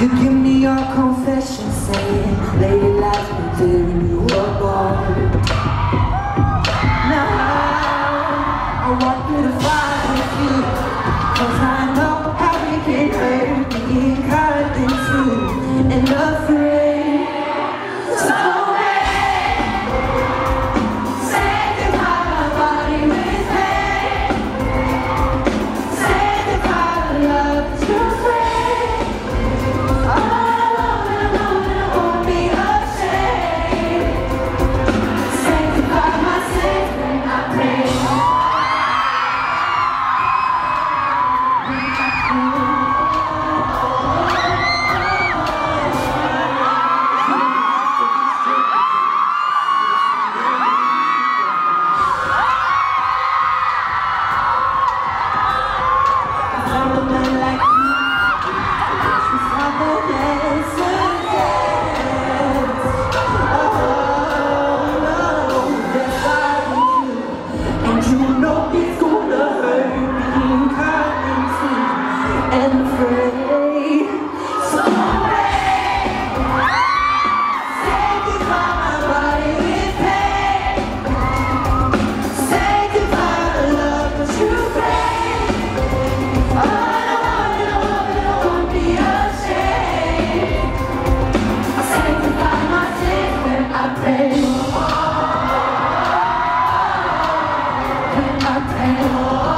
You give me your confession saying Lady lies been tearing you apart Now I want you to find you Cause I 跟着我。